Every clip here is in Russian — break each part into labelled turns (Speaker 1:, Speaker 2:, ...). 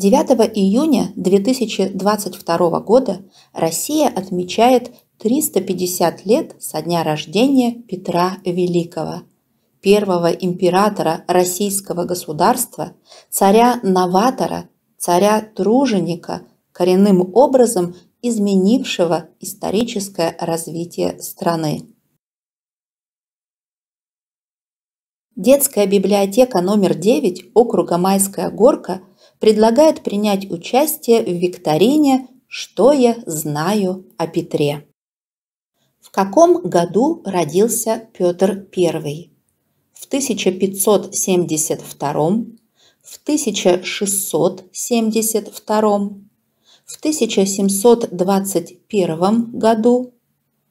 Speaker 1: 9 июня 2022 года Россия отмечает 350 лет со дня рождения Петра Великого, первого императора российского государства, царя-новатора, царя-труженика, коренным образом изменившего историческое развитие страны. Детская библиотека номер 9 округа Майская Горка предлагает принять участие в викторине «Что я знаю о Петре». В каком году родился Петр I? В 1572, в 1672, в 1721 году,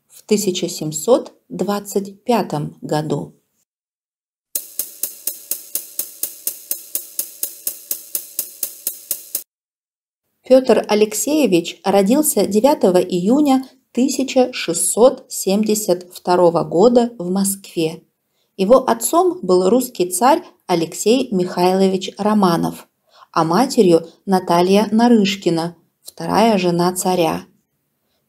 Speaker 1: в 1725 году. Петр Алексеевич родился 9 июня 1672 года в Москве. Его отцом был русский царь Алексей Михайлович Романов, а матерью Наталья Нарышкина, вторая жена царя.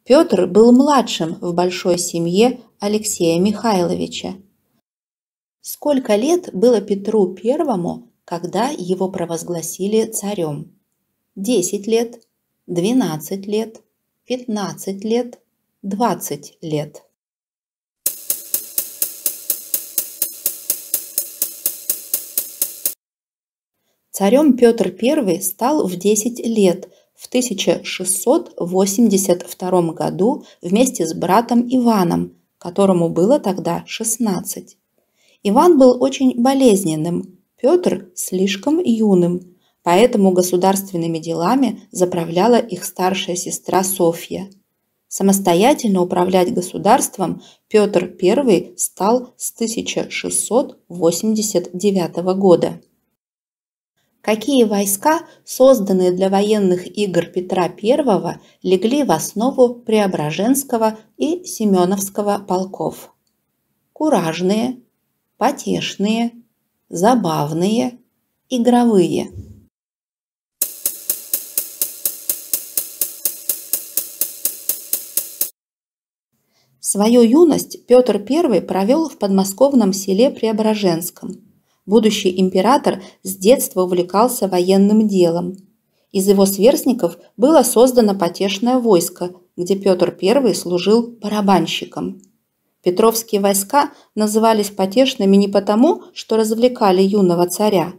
Speaker 1: Петр был младшим в большой семье Алексея Михайловича. Сколько лет было Петру Первому, когда его провозгласили царем? Десять лет, двенадцать лет, пятнадцать лет, 20 лет. Царем Петр I стал в 10 лет в 1682 году вместе с братом Иваном, которому было тогда 16. Иван был очень болезненным, Петр слишком юным, поэтому государственными делами заправляла их старшая сестра Софья – Самостоятельно управлять государством Петр I стал с 1689 года. Какие войска, созданные для военных игр Петра I, легли в основу Преображенского и Семеновского полков? Куражные, потешные, забавные, игровые – Свою юность Петр I провел в подмосковном селе Преображенском. Будущий император с детства увлекался военным делом. Из его сверстников было создано потешное войско, где Петр I служил барабанщиком. Петровские войска назывались потешными не потому, что развлекали юного царя.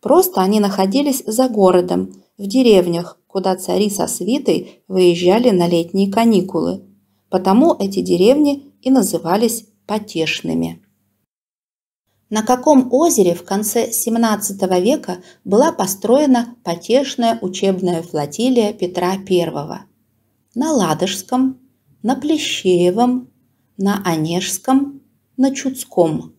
Speaker 1: Просто они находились за городом, в деревнях, куда цари со свитой выезжали на летние каникулы – Потому эти деревни и назывались потешными. На каком озере в конце XVII века была построена потешная учебная флотилия Петра I? На Ладожском, на Плещеевом, на Онежском, на Чудском.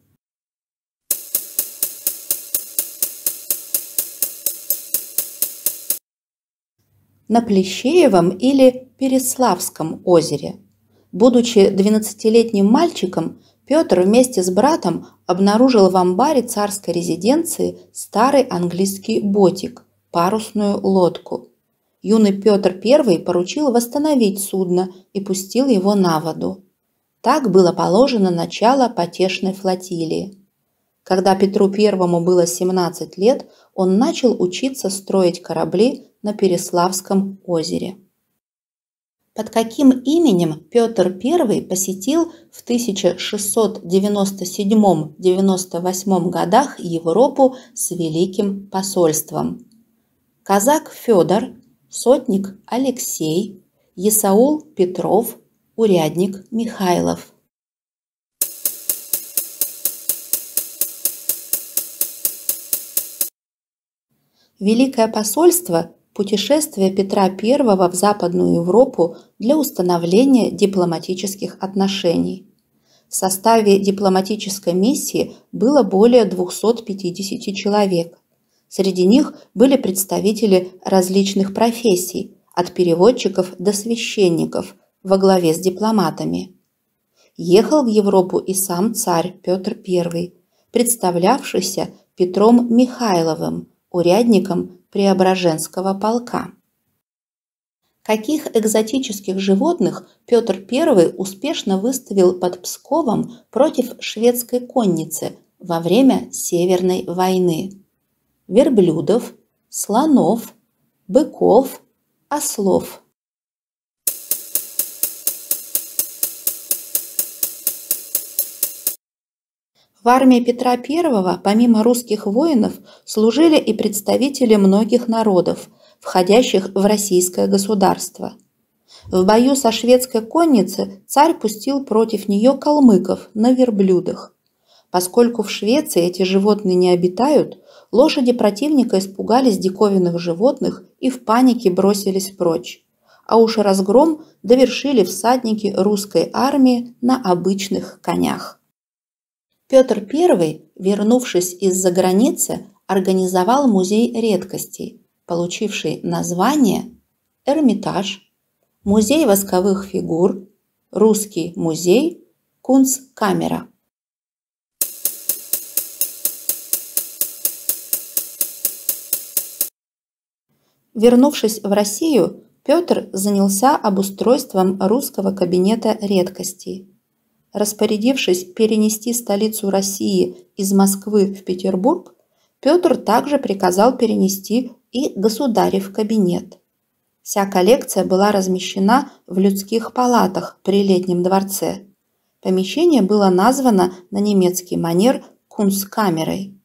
Speaker 1: На Плещеевом или Переславском озере – Будучи 12-летним мальчиком, Петр вместе с братом обнаружил в амбаре царской резиденции старый английский ботик, парусную лодку. Юный Петр I поручил восстановить судно и пустил его на воду. Так было положено начало потешной флотилии. Когда Петру I было 17 лет, он начал учиться строить корабли на Переславском озере под каким именем Петр I посетил в 1697-98 годах Европу с Великим посольством. Казак Федор, сотник Алексей, Исаул Петров, урядник Михайлов. Великое посольство путешествие Петра I в Западную Европу для установления дипломатических отношений. В составе дипломатической миссии было более 250 человек. Среди них были представители различных профессий, от переводчиков до священников, во главе с дипломатами. Ехал в Европу и сам царь Петр I, представлявшийся Петром Михайловым, урядником Преображенского полка. Каких экзотических животных Петр I успешно выставил под Псковом против шведской конницы во время Северной войны? Верблюдов, слонов, быков, ослов. В армии Петра I помимо русских воинов служили и представители многих народов, входящих в российское государство. В бою со шведской конницей царь пустил против нее калмыков на верблюдах. Поскольку в Швеции эти животные не обитают, лошади противника испугались диковинных животных и в панике бросились прочь. А уж разгром довершили всадники русской армии на обычных конях. Петр I, вернувшись из-за границы, организовал музей редкостей, получивший название Эрмитаж, Музей восковых фигур, Русский музей, Кунсткамера. Вернувшись в Россию, Петр занялся обустройством русского кабинета редкостей – Распорядившись перенести столицу России из Москвы в Петербург, Петр также приказал перенести и государев кабинет. Вся коллекция была размещена в людских палатах при летнем дворце. Помещение было названо на немецкий манер Кунсткамерой.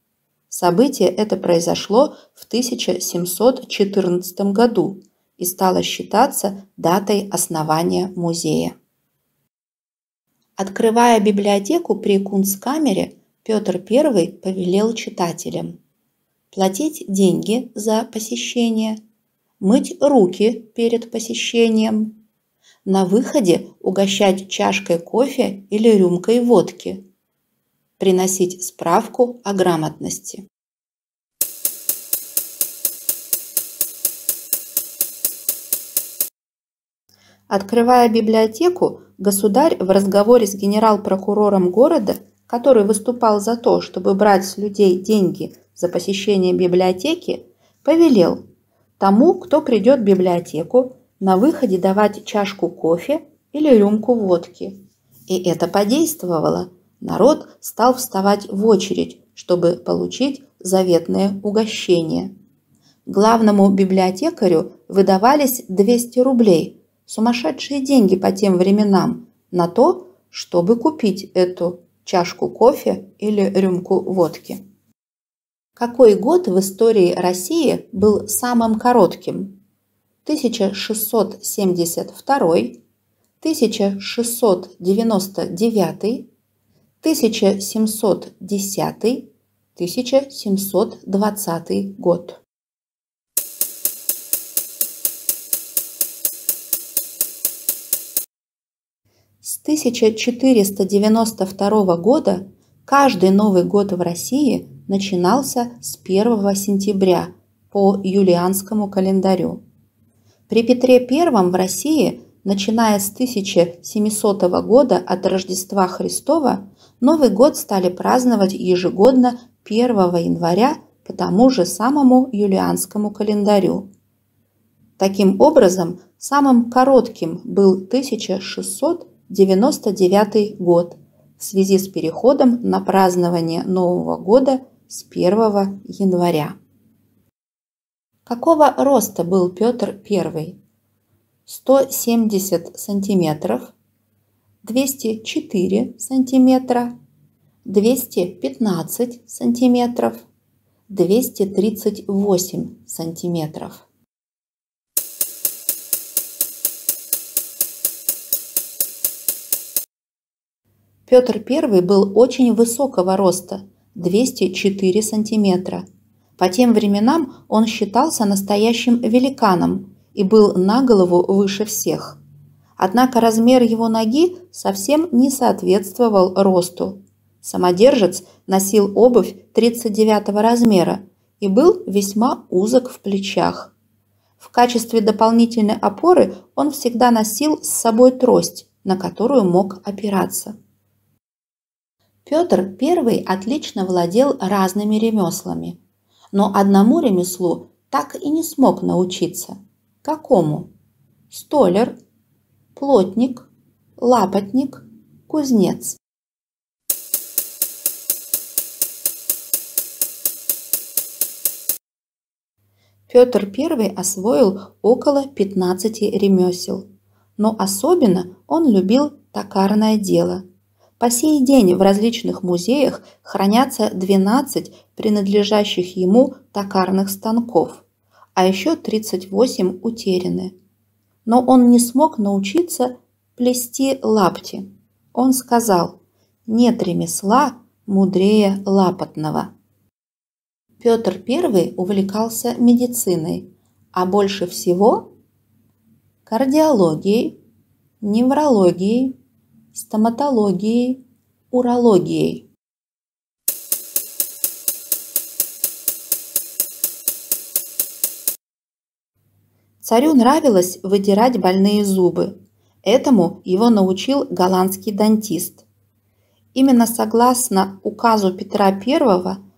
Speaker 1: Событие это произошло в 1714 году и стало считаться датой основания музея. Открывая библиотеку при Кунсткамере, Петр I повелел читателям платить деньги за посещение, мыть руки перед посещением, на выходе угощать чашкой кофе или рюмкой водки, приносить справку о грамотности. Открывая библиотеку, государь в разговоре с генерал-прокурором города, который выступал за то, чтобы брать с людей деньги за посещение библиотеки, повелел тому, кто придет в библиотеку, на выходе давать чашку кофе или рюмку водки. И это подействовало. Народ стал вставать в очередь, чтобы получить заветное угощение. Главному библиотекарю выдавались 200 рублей – сумасшедшие деньги по тем временам на то, чтобы купить эту чашку кофе или рюмку водки. Какой год в истории России был самым коротким? 1672, 1699, 1710, 1720 год. 1492 года каждый Новый год в России начинался с 1 сентября по юлианскому календарю. При Петре I в России, начиная с 1700 года от Рождества Христова, Новый год стали праздновать ежегодно 1 января по тому же самому юлианскому календарю. Таким образом, самым коротким был 1600 99 год в связи с переходом на празднование Нового года с 1 января. Какого роста был Петр I? 170 сантиметров, 204 сантиметра, 215 сантиметров, 238 сантиметров. Петр I был очень высокого роста – 204 сантиметра. По тем временам он считался настоящим великаном и был на голову выше всех. Однако размер его ноги совсем не соответствовал росту. Самодержец носил обувь 39 размера и был весьма узок в плечах. В качестве дополнительной опоры он всегда носил с собой трость, на которую мог опираться. Петр I отлично владел разными ремеслами, но одному ремеслу так и не смог научиться. Какому? Столер, плотник, лапотник, кузнец. Петр I освоил около 15 ремесел, но особенно он любил токарное дело. По сей день в различных музеях хранятся 12 принадлежащих ему токарных станков, а еще 38 утеряны. Но он не смог научиться плести лапти. Он сказал, нет ремесла мудрее лапотного. Петр I увлекался медициной, а больше всего кардиологией, неврологией, стоматологией, урологией. Царю нравилось выдирать больные зубы. Этому его научил голландский дантист. Именно согласно указу Петра I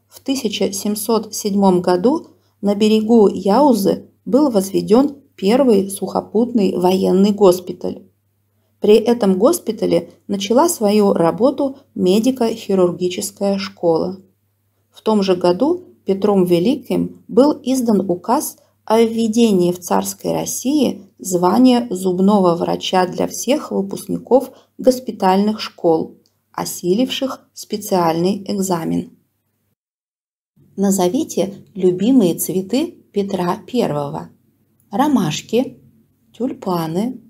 Speaker 1: в 1707 году на берегу Яузы был возведен первый сухопутный военный госпиталь. При этом госпитале начала свою работу медико-хирургическая школа. В том же году Петром Великим был издан указ о введении в царской России звания зубного врача для всех выпускников госпитальных школ, осиливших специальный экзамен. Назовите любимые цветы Петра I. Ромашки, тюльпаны,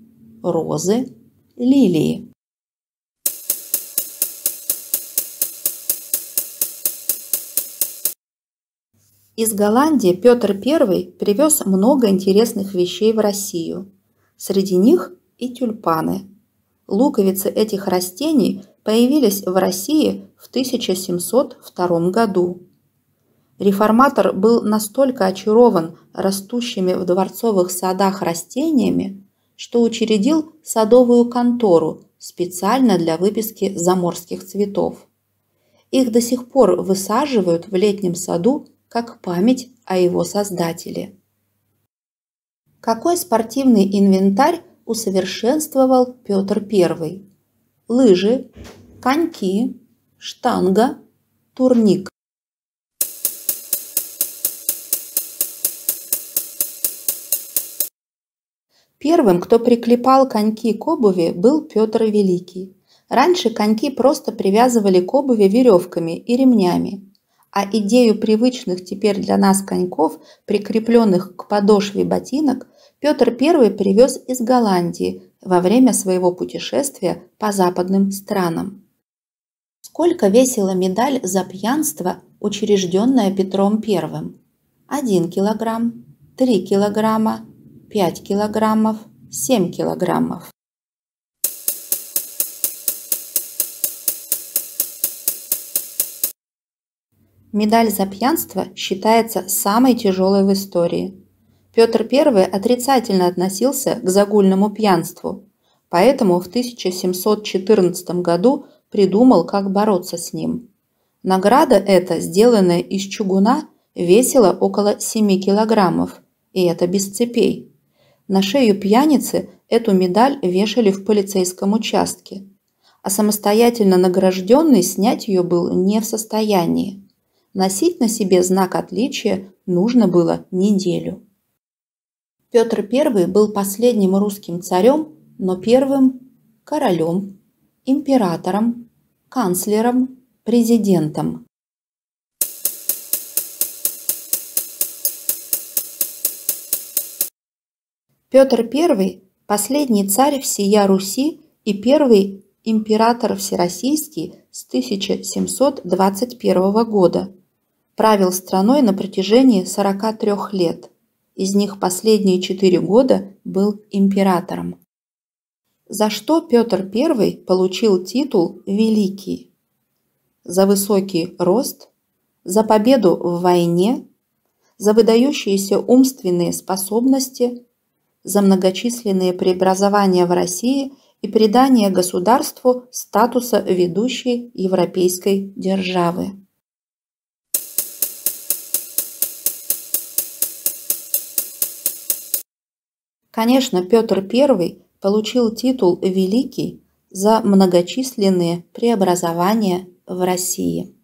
Speaker 1: розы, лилии. Из Голландии Петр I привез много интересных вещей в Россию. Среди них и тюльпаны. Луковицы этих растений появились в России в 1702 году. Реформатор был настолько очарован растущими в дворцовых садах растениями, что учредил садовую контору специально для выписки заморских цветов. Их до сих пор высаживают в летнем саду как память о его создателе. Какой спортивный инвентарь усовершенствовал Петр I? Лыжи, коньки, штанга, турник. Первым, кто приклепал коньки к обуви, был Петр Великий. Раньше коньки просто привязывали к обуви веревками и ремнями, а идею привычных теперь для нас коньков, прикрепленных к подошве ботинок, Петр I привез из Голландии во время своего путешествия по западным странам. Сколько весила медаль за пьянство, учрежденная Петром I? 1 килограмм, 3 килограмма, 5 килограммов, 7 килограммов. Медаль за пьянство считается самой тяжелой в истории. Петр I отрицательно относился к загульному пьянству, поэтому в 1714 году придумал, как бороться с ним. Награда эта, сделанная из чугуна, весила около 7 килограммов, и это без цепей. На шею пьяницы эту медаль вешали в полицейском участке, а самостоятельно награжденный снять ее был не в состоянии. Носить на себе знак отличия нужно было неделю. Петр I был последним русским царем, но первым королем, императором, канцлером, президентом. Петр I – последний царь всея Руси и первый император всероссийский с 1721 года. Правил страной на протяжении 43 лет. Из них последние четыре года был императором. За что Петр I получил титул «Великий»? За высокий рост, за победу в войне, за выдающиеся умственные способности – за многочисленные преобразования в России и придание государству статуса ведущей европейской державы. Конечно, Петр I получил титул «Великий» за многочисленные преобразования в России.